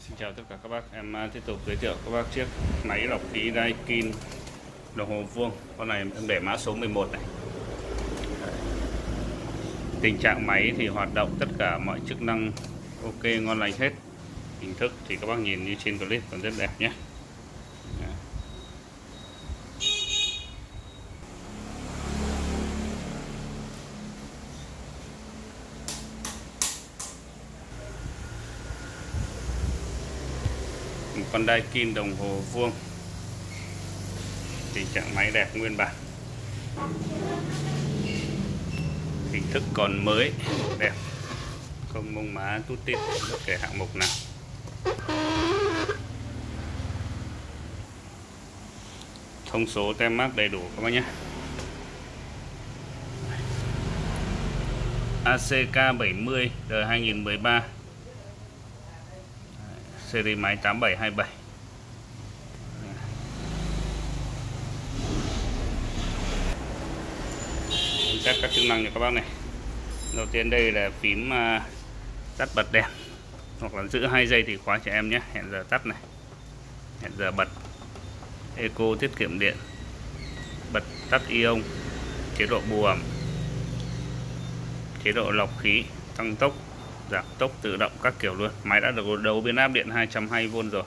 Xin chào tất cả các bác, em à, tiếp tục giới thiệu các bác chiếc máy lọc khí Daikin đồng hồ vuông. Con này em để mã số 11 này. Tình trạng máy thì hoạt động tất cả mọi chức năng ok ngon lành hết. Hình thức thì các bác nhìn như trên clip còn rất đẹp nhé. Con đai kim đồng hồ vuông. Tình trạng máy đẹp nguyên bản. Hình thức còn mới, đẹp. Không mông má tút tít bất kể hạng mục nào. Thông số tem mát đầy đủ các bác nhé. ACK 70 đời 2013 series máy 8727 test các chức năng cho các bác này. Đầu tiên đây là phím à, tắt bật đèn. Hoặc là giữ hai giây thì khóa cho em nhé. Hẹn giờ tắt này. Hẹn giờ bật. Eco tiết kiệm điện. Bật tắt ion. Chế độ bù ẩm. Chế độ lọc khí. Tăng tốc giảm tốc tự động các kiểu luôn. Máy đã được đấu biến áp điện 220V rồi.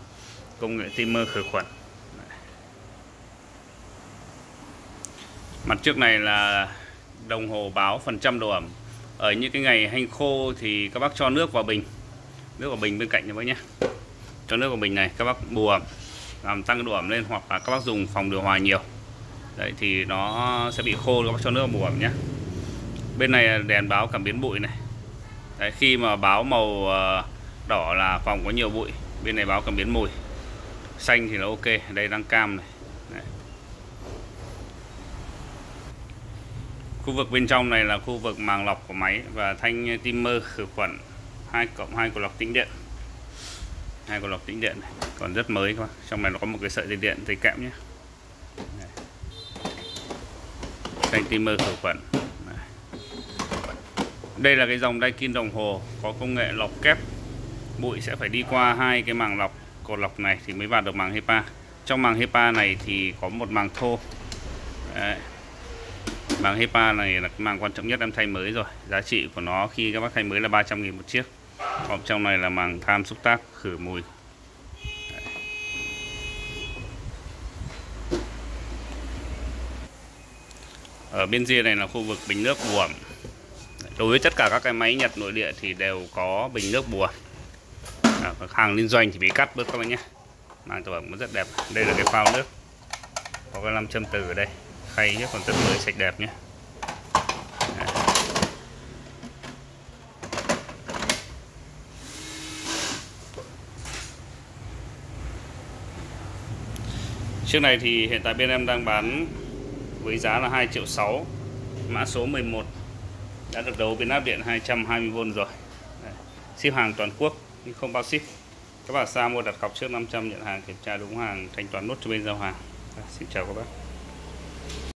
Công nghệ timer khử khuẩn. Mặt trước này là đồng hồ báo phần trăm độ ẩm. Ở những cái ngày hanh khô thì các bác cho nước vào bình. Nước vào bình bên cạnh như vậy nhé. Cho nước vào bình này, các bác bù ẩm, làm tăng độ ẩm lên hoặc là các bác dùng phòng điều hòa nhiều. Đấy, thì nó sẽ bị khô, các bác cho nước vào bù ẩm nhé. Bên này đèn báo cảm biến bụi này. Đấy, khi mà báo màu ờ, đỏ là phòng có nhiều bụi bên này báo cảm biến mùi. Xanh thì là ok đây đang cam này. Đấy. khu vực bên trong này là khu vực màng lọc của máy và thanh timer khử khuẩn hai cộng hai của lọc tĩnh điện. Hai của lọc tĩnh điện này. còn rất mới các trong này nó có một cái sợi dây điện dây kẽm nhé. Thanh timer khử khuẩn đây là cái dòng Daikin đồng hồ, có công nghệ lọc kép. Bụi sẽ phải đi qua hai cái màng lọc, cột lọc này thì mới vào được màng HEPA. Trong màng HEPA này thì có một màng thô. Đấy. màng HEPA này là cái màng quan trọng nhất em thay mới rồi. Giá trị của nó khi các bác thay mới là 300.000 một chiếc. Còn trong này là màng tham xúc tác, khử mùi. Đấy. ở bên dưới này là khu vực bình nước buồm đối với tất cả các cái máy Nhật nội địa thì đều có bình nước bùa. À, hàng liên doanh thì bị cắt bớt các bạn nhé. Màng tổ ẩm cũng rất đẹp. Đây là cái phao nước. Có cái 5 châm từ ở đây. Khay nhất còn rất mới sạch đẹp nhé. Chiếc này thì hiện tại bên em đang bán với giá là 2 triệu 6 mã số 11 đã được đấu biến áp điện 220V rồi. Ship hàng toàn quốc nhưng không bao ship. Các bạn xa mua đặt cọc trước 500 nhận hàng kiểm tra đúng hàng thanh toán nốt cho bên giao hàng. Đây, xin chào các bác.